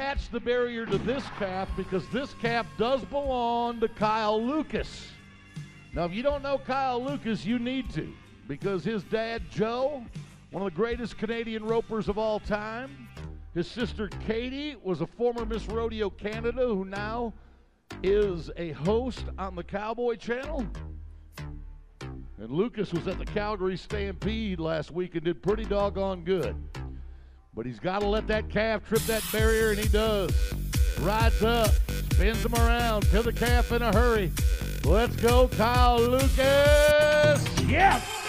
attach the barrier to this calf because this calf does belong to Kyle Lucas. Now, if you don't know Kyle Lucas, you need to because his dad, Joe, one of the greatest Canadian ropers of all time, his sister Katie was a former Miss Rodeo Canada who now is a host on the Cowboy Channel. And Lucas was at the Calgary Stampede last week and did pretty doggone good. But he's got to let that calf trip that barrier, and he does. Rides up, spins him around to the calf in a hurry. Let's go, Kyle Lucas. Yes!